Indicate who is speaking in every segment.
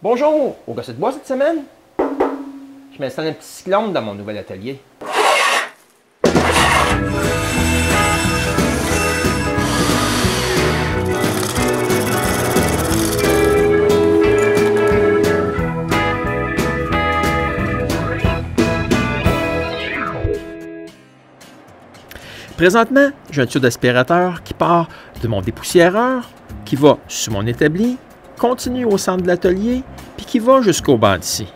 Speaker 1: Bonjour! Au gosset de bois cette semaine? Je m'installe un petit cyclone dans mon nouvel atelier. Présentement, j'ai un tuyau d'aspirateur qui part de mon dépoussiéreur, qui va sur mon établi, continue au centre de l'atelier, puis qui va jusqu'au banc d'ici.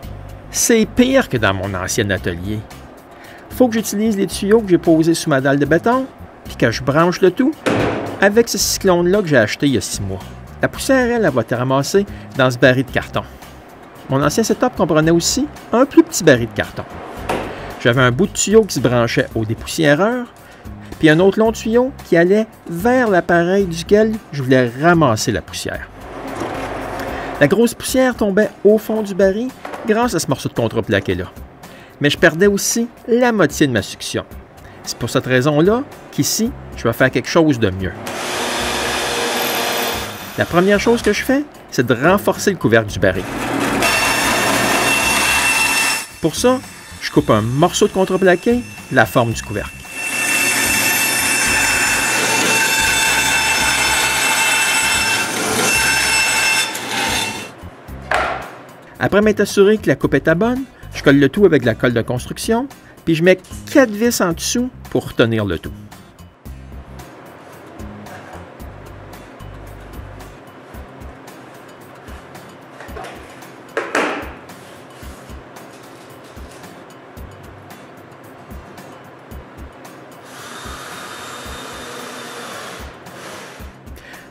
Speaker 1: C'est pire que dans mon ancien atelier. faut que j'utilise les tuyaux que j'ai posés sous ma dalle de béton, puis que je branche le tout avec ce cyclone-là que j'ai acheté il y a six mois. La poussière, elle, elle va être ramassée dans ce baril de carton. Mon ancien setup comprenait aussi un plus petit baril de carton. J'avais un bout de tuyau qui se branchait au dépoussiéreur, puis un autre long tuyau qui allait vers l'appareil duquel je voulais ramasser la poussière. La grosse poussière tombait au fond du baril grâce à ce morceau de contreplaqué-là. Mais je perdais aussi la moitié de ma succion. C'est pour cette raison-là qu'ici, je vais faire quelque chose de mieux. La première chose que je fais, c'est de renforcer le couvercle du baril. Pour ça, je coupe un morceau de contreplaqué la forme du couvercle. Après m'être assuré que la coupe est à bonne, je colle le tout avec la colle de construction, puis je mets quatre vis en dessous pour retenir le tout.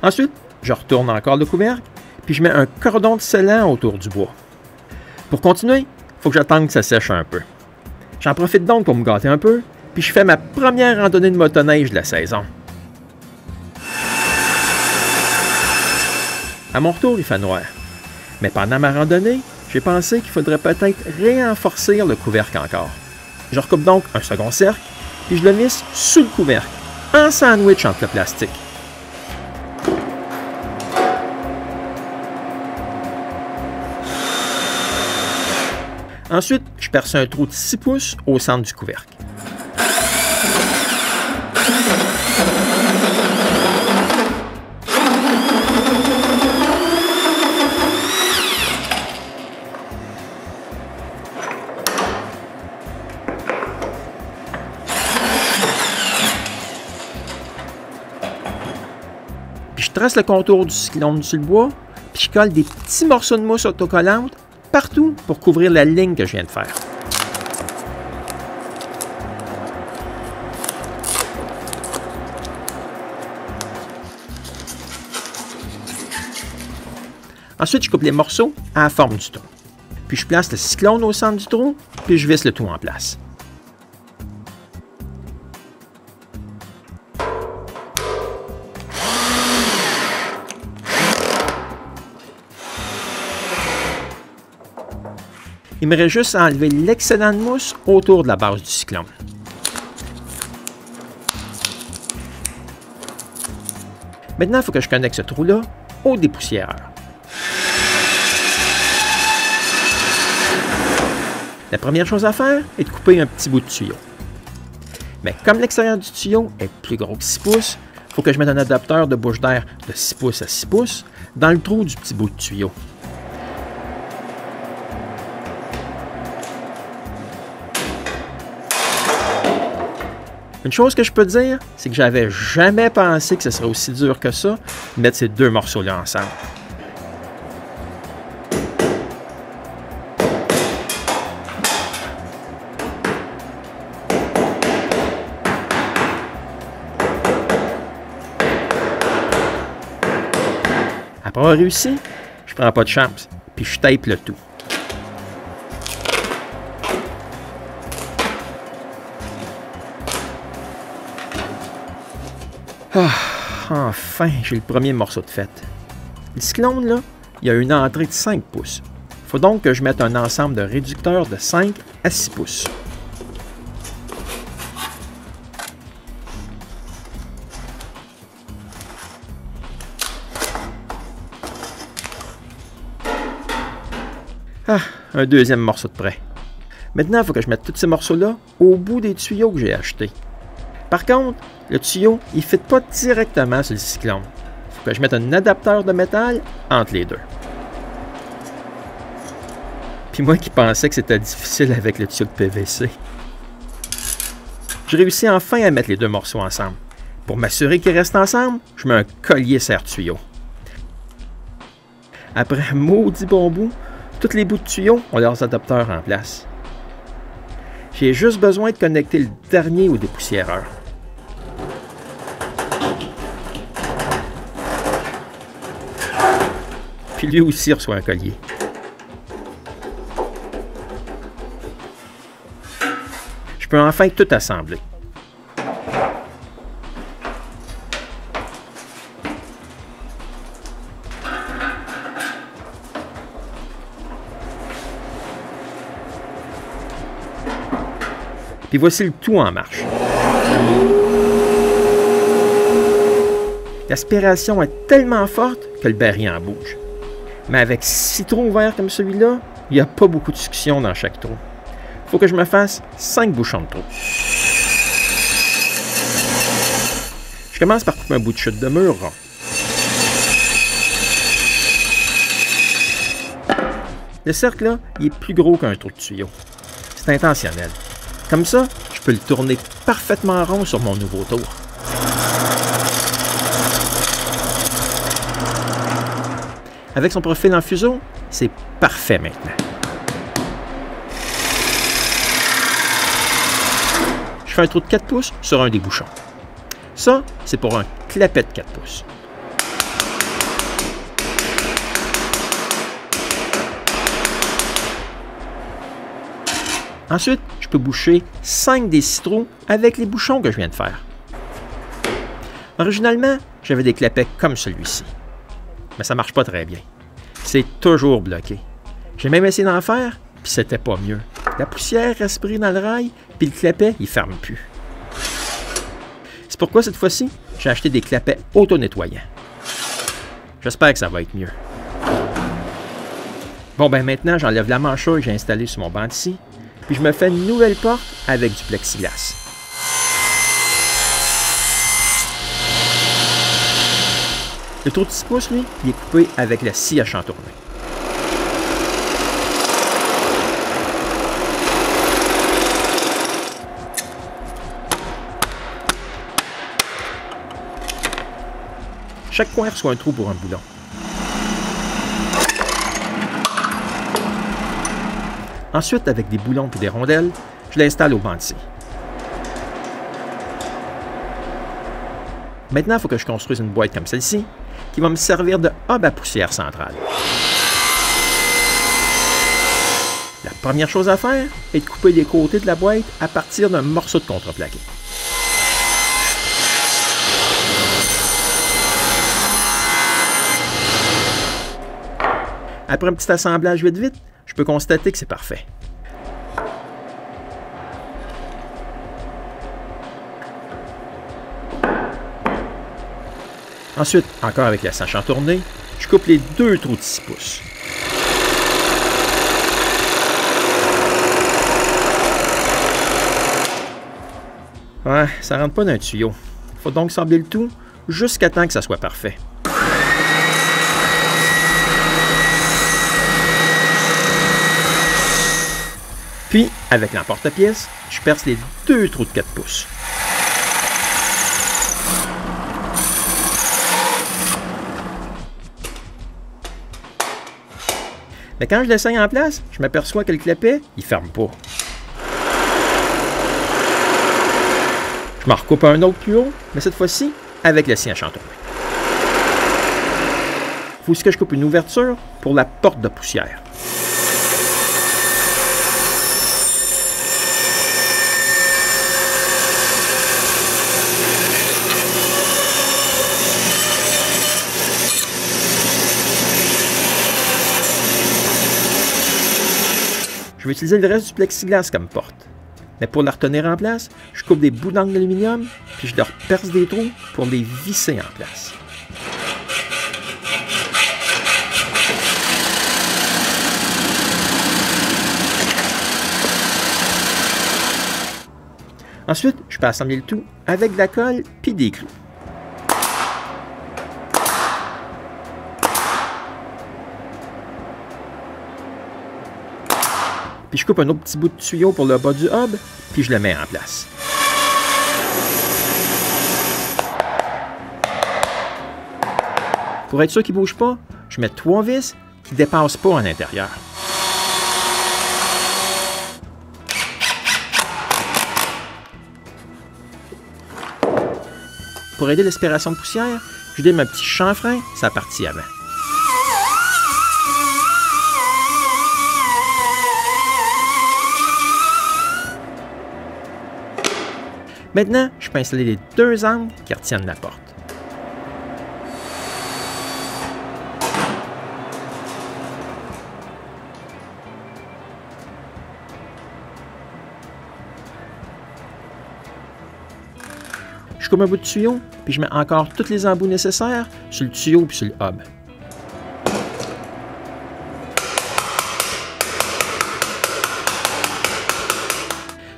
Speaker 1: Ensuite, je retourne encore le couvercle, puis je mets un cordon de scellant autour du bois. Pour continuer, il faut que j'attende que ça sèche un peu. J'en profite donc pour me gâter un peu, puis je fais ma première randonnée de motoneige de la saison. À mon retour, il fait noir. Mais pendant ma randonnée, j'ai pensé qu'il faudrait peut-être renforcer le couvercle encore. Je recoupe donc un second cercle, puis je le visse sous le couvercle, en sandwich entre le plastique. Ensuite, je perce un trou de 6 pouces au centre du couvercle. Puis je trace le contour du cyclone sur le bois, puis je colle des petits morceaux de mousse autocollante partout pour couvrir la ligne que je viens de faire. Ensuite, je coupe les morceaux à la forme du trou. Puis je place le cyclone au centre du trou, puis je visse le tout en place. Reste juste enlever l'excédent de mousse autour de la base du cyclone. Maintenant, il faut que je connecte ce trou-là au dépoussiéreur. La première chose à faire est de couper un petit bout de tuyau. Mais comme l'extérieur du tuyau est plus gros que 6 pouces, il faut que je mette un adapteur de bouche d'air de 6 pouces à 6 pouces dans le trou du petit bout de tuyau. Une chose que je peux dire, c'est que j'avais jamais pensé que ce serait aussi dur que ça mettre ces deux morceaux-là ensemble. Après avoir réussi, je prends pas de chance, puis je tape le tout. Ah, enfin, j'ai le premier morceau de fête. Le cyclone, là, il a une entrée de 5 pouces. Faut donc que je mette un ensemble de réducteurs de 5 à 6 pouces. Ah, un deuxième morceau de prêt. Maintenant, il faut que je mette tous ces morceaux-là au bout des tuyaux que j'ai achetés. Par contre, le tuyau, il ne fit pas directement sur le cyclone. Il faut que je mette un adapteur de métal entre les deux. Puis moi qui pensais que c'était difficile avec le tuyau de PVC. J'ai réussi enfin à mettre les deux morceaux ensemble. Pour m'assurer qu'ils restent ensemble, je mets un collier serre-tuyau. Après un maudit bon bout, tous les bouts de tuyau ont leurs adapteurs en place. J'ai juste besoin de connecter le dernier au dépoussiéreur. Puis lui aussi reçoit un collier. Je peux enfin tout assembler. Puis voici le tout en marche. L'aspiration est tellement forte que le baril en bouge. Mais avec six trous ouverts comme celui-là, il n'y a pas beaucoup de succion dans chaque trou. Il faut que je me fasse cinq bouchons de trou. Je commence par couper un bout de chute de mur. Le cercle là, il est plus gros qu'un trou de tuyau. C'est intentionnel. Comme ça, je peux le tourner parfaitement rond sur mon nouveau tour. Avec son profil en fuseau, c'est parfait maintenant. Je fais un trou de 4 pouces sur un des bouchons. Ça, c'est pour un clapet de 4 pouces. Ensuite, je peux boucher 5 des citrons avec les bouchons que je viens de faire. Originalement, j'avais des clapets comme celui-ci. Mais ça marche pas très bien. C'est toujours bloqué. J'ai même essayé d'en faire, puis c'était pas mieux. La poussière reste prise dans le rail, puis le clapet, il ferme plus. C'est pourquoi cette fois-ci, j'ai acheté des clapets auto-nettoyants. J'espère que ça va être mieux. Bon, ben maintenant, j'enlève la mancheur que j'ai installée sur mon banc ici, puis je me fais une nouvelle porte avec du plexiglas. Le trou de 6 pouces, lui, il est coupé avec la scie à chantourner. Chaque coin reçoit un trou pour un boulon. Ensuite, avec des boulons et des rondelles, je l'installe au bandit. Maintenant, il faut que je construise une boîte comme celle-ci qui va me servir de hub à poussière centrale. La première chose à faire est de couper les côtés de la boîte à partir d'un morceau de contreplaqué. Après un petit assemblage vite vite, je peux constater que c'est parfait. Ensuite, encore avec la sachant tournée, je coupe les deux trous de 6 pouces. Ouais, ça rentre pas dans un tuyau. Faut donc sabler le tout jusqu'à temps que ça soit parfait. Puis, avec l'emporte-pièce, je perce les deux trous de 4 pouces. Mais quand je l'essaye en place, je m'aperçois que le clapet, il ferme pas. Je m'en recoupe un autre plus haut, mais cette fois-ci, avec le sien chanteur. Il faut aussi que je coupe une ouverture pour la porte de poussière? vais utiliser le reste du plexiglas comme porte. Mais pour la retenir en place, je coupe des bouts d'angle d'aluminium, puis je leur perce des trous pour les visser en place. Ensuite, je peux assembler le tout avec de la colle puis des clous. Puis je coupe un autre petit bout de tuyau pour le bas du hub, puis je le mets en place. Pour être sûr qu'il ne bouge pas, je mets trois vis qui ne dépassent pas en intérieur. Pour aider l'aspiration de poussière, je donne un petit chanfrein, sa partie avant. Maintenant, je peux installer les deux angles qui retiennent la porte. Je coupe un bout de tuyau, puis je mets encore tous les embouts nécessaires sur le tuyau puis sur le hub.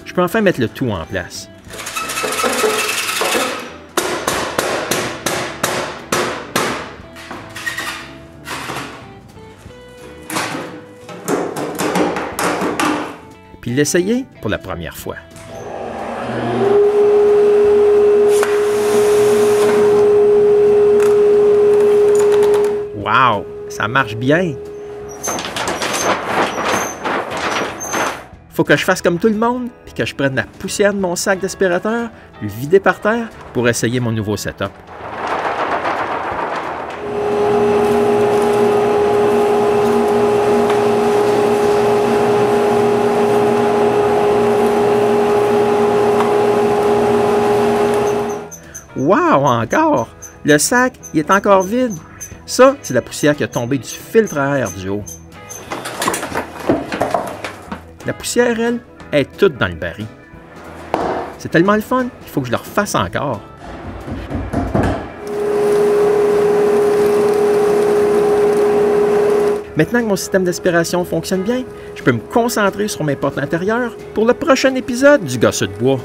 Speaker 1: Je peux enfin mettre le tout en place. L'essayer pour la première fois. Wow, ça marche bien. Faut que je fasse comme tout le monde, puis que je prenne la poussière de mon sac d'aspirateur, le vider par terre pour essayer mon nouveau setup. Wow, encore! Le sac, il est encore vide. Ça, c'est la poussière qui a tombé du filtre à air du haut. La poussière, elle, est toute dans le baril. C'est tellement le fun qu'il faut que je le refasse encore. Maintenant que mon système d'aspiration fonctionne bien, je peux me concentrer sur mes portes intérieures pour le prochain épisode du Gosse de bois.